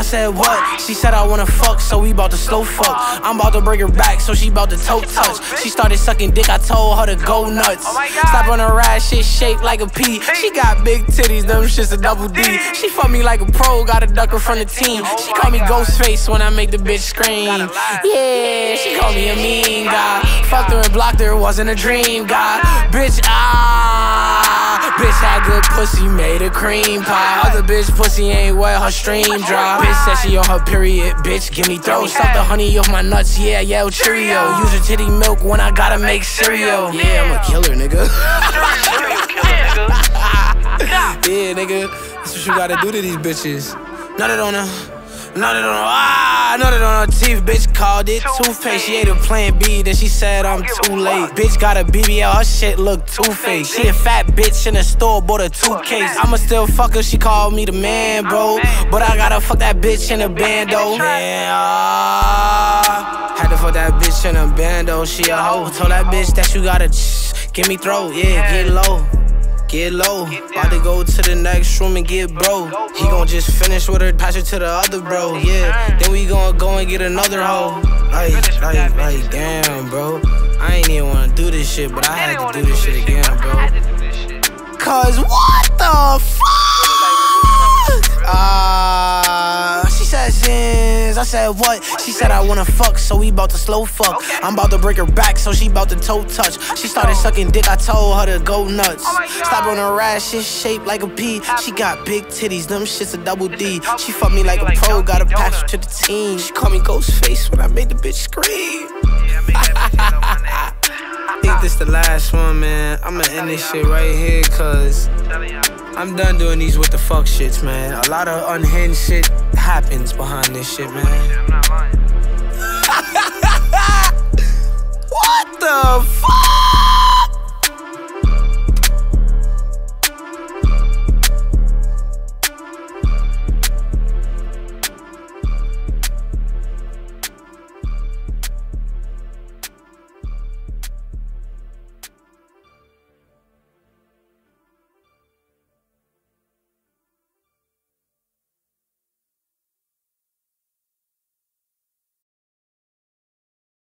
I said, what? She said, I wanna fuck, so we bout to slow fuck. I'm about to bring her back, so she bout to toe touch. She started sucking dick, I told her to go nuts. Stop on her ass, shit shaped like a P. She got big titties, them shit's a double D. She fuck me like a pro, got a ducker from the team. She call me Ghostface when I make the bitch scream. Yeah, she call me a mean guy. Fucked her and blocked her, wasn't a dream guy. Bitch, ah. Bitch good pussy, made a cream pie. Other bitch pussy ain't wet, her stream dry. Bitch said she on her period, bitch, give me throw. Stop the honey off my nuts, yeah, yeah, Cheerio. Use her titty milk when I gotta make cereal. Yeah, I'm a killer, nigga. yeah, nigga. That's what you gotta do to these bitches. Nut it on her. Nut it on her. Ah, nut it on her teeth. Bitch called it toothpaste. She ate a plan B, then she said I'm too late. Bitch got a BBL, her shit look too fake. She a fat bitch in the store, bought a toothcase. I'ma still fuck her, she called me the man, bro. But I gotta fuck that bitch in a bando. Man, ah. Had to fuck that bitch in a bando. She a hoe. Told that bitch that you gotta give me throat, yeah, get low. Get low, about to go to the next room and get bro. He gon' just finish with her, pass her to the other bro. Yeah, then we gon' go and get another hoe. Like, like, like, damn, bro. I ain't even wanna do this shit, but I had to do this shit again, bro. Cause what the I said what? She said I wanna fuck, so we bout to slow fuck. I'm about to break her back, so she bout to toe touch. She started sucking dick, I told her to go nuts. Stop on her ass, shit shaped like a P. She got big titties, them shit's a double D. She fucked me like a pro, got a pass to the team. She called me Ghostface when I made the bitch scream. Think this the last one, man. I'ma end this shit right here, cause I'm done doing these what the fuck shits, man. A lot of unhinged shit happens behind this shit, man.